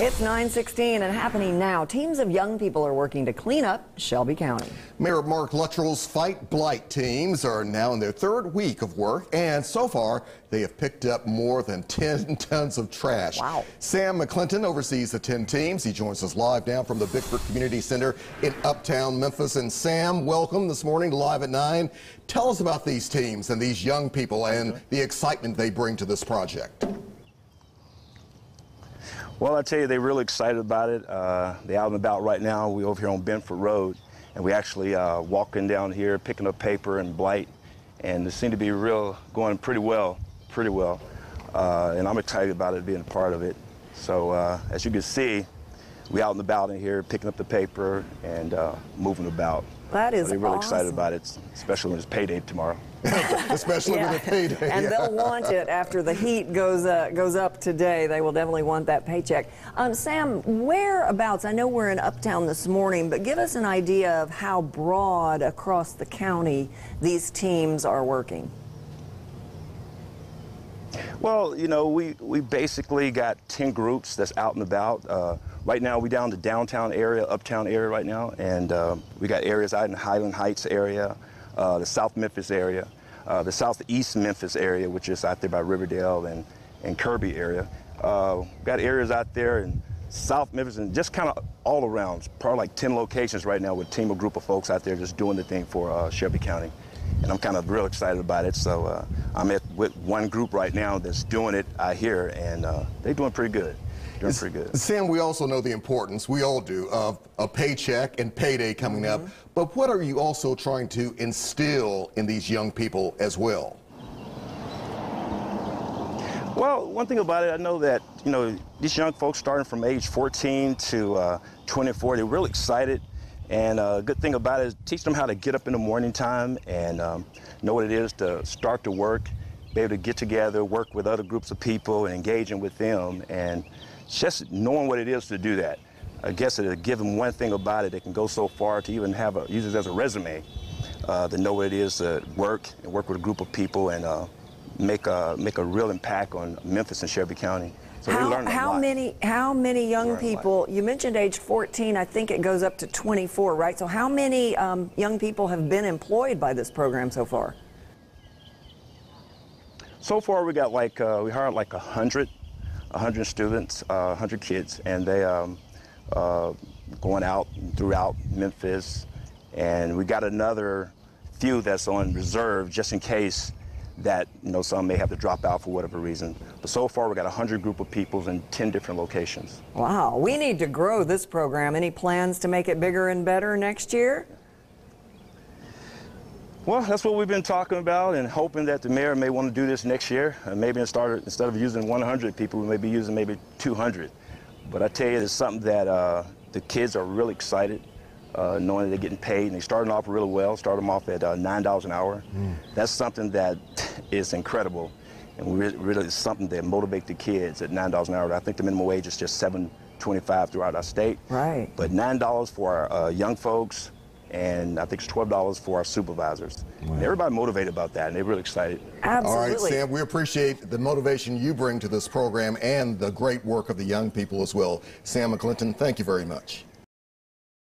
It's 916 and happening now. Teams of young people are working to clean up Shelby County. Mayor Mark Luttrell's Fight Blight teams are now in their third week of work, and so far they have picked up more than 10 tons of trash. Wow. Sam McClinton oversees the 10 teams. He joins us live now from the Bickford Community Center in Uptown Memphis. And Sam, welcome this morning to Live at 9. Tell us about these teams and these young people and the excitement they bring to this project. Well, I tell you, they're really excited about it. Uh, they're out and about right now. We're over here on Benford Road, and we actually uh, walking down here, picking up paper and blight, and it seemed to be real going pretty well, pretty well. Uh, and I'm excited about it being a part of it. So uh, as you can see, we out and about in here, picking up the paper and uh, moving about. That is They're really excited about it, especially when it's payday tomorrow. Especially Yeah. with the payday. and Yeah. they'll want it after the heat goes uh, goes up today. They will definitely want that paycheck. Um, Sam, whereabouts? I know we're in Uptown this morning, but give us an idea of how broad across the county these teams are working. Well, you know, we, we basically got 10 groups that's out and about. Uh, right now, we're down the downtown area, uptown area right now, and uh, we got areas out in Highland Heights area, uh, the South Memphis area, uh, the Southeast Memphis area, which is out there by Riverdale and, and Kirby area. Uh, got areas out there in South Memphis and just kind of all around, probably like 10 locations right now with a team, a group of folks out there just doing the thing for uh, Shelby County and I'm kind of real excited about it. So uh, I'm at with one group right now that's doing it out here, and they're doing pretty good. Doing pretty good. Sam, we also know the importance, we all do, of a paycheck and payday coming up. But what are you also trying to instill in these young people as well? Well, one thing about it, I know that you know these young folks starting from age 14 to uh, 24, they're real excited. And uh, good thing about it is teach them how to get up in the morning time and um, know what it is to start to work, be able to get together, work with other groups of people, and engaging with them, and just knowing what it is to do that. I guess it'll give them one thing about it. They can go so far to even have a use it as a resume uh, to know what it is to work and work with a group of people and uh, make a make a real impact on Memphis and Shelby County. So how how lot. many how many young Learn a lot. people? You mentioned age 14. I think it goes up to 24, right? So how many um, young people have been employed by this program so far? So far, we got like uh, we hired like a hundred, a hundred students, a hundred kids, and they um, uh, going out throughout Memphis, and we got another few that's on reserve just in case that you know some may have to drop out for whatever reason. But so far, we got a hundred group of people in ten different locations. Wow, we need to grow this program. Any plans to make it bigger and better next year? Well, that's what we've been talking about and hoping that the mayor may want to do this next year. Uh, maybe instead, instead of using 100 people, we may be using maybe 200. But I tell you, it's something that uh, the kids are really excited, uh, knowing that they're getting paid. And they're starting off really well, start them off at uh, $9 an hour. That's something that is incredible. And really, really it's something that motivates the kids at $9 an hour. I think the minimum wage is just $7.25 throughout our state. Right. But $9 for our uh, young folks, and I think it's $12 for our supervisors. And everybody motivated about that, and they're really excited. Absolutely. All right, Sam, we appreciate the motivation you bring to this program and the great work of the young people as well. Sam McClinton, thank you very much.